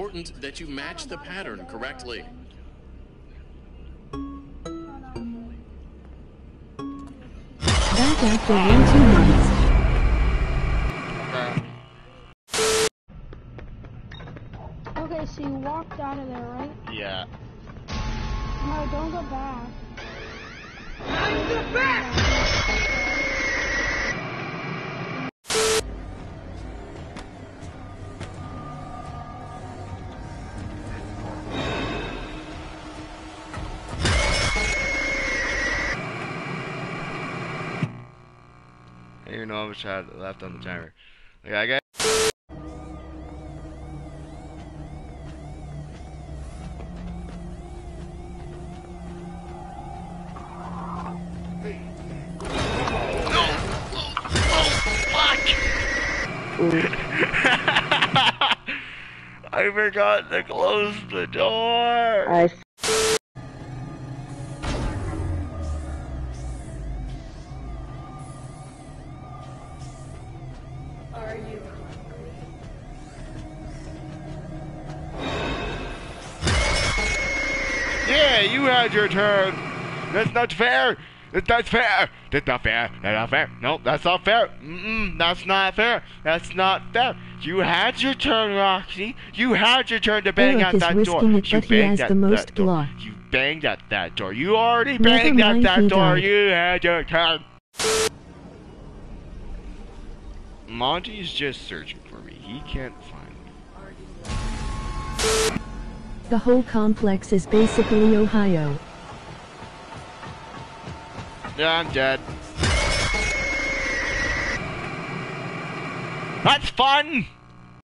important that you match the pattern correctly. Back after one two months. Okay, so you walked out of there, right? Yeah. No, don't go back. Even know how much I had left on the mm-hmm. timer. Okay, I got. I forgot to close the door. I Yeah, you had your turn. That's not fair. That's not fair. That's not fair. That's not fair. Nope, that's not fair. Mm-mm, that's not fair. That's not fair. You had your turn, Roxy. You had your turn to bang Eric at that door. it, you banged at the most that door. You banged at that door. You already Never banged at that door. died. You had your turn. Monty's just searching for me. He can't find me. The whole complex is basically Ohio. Yeah, I'm dead. That's fun!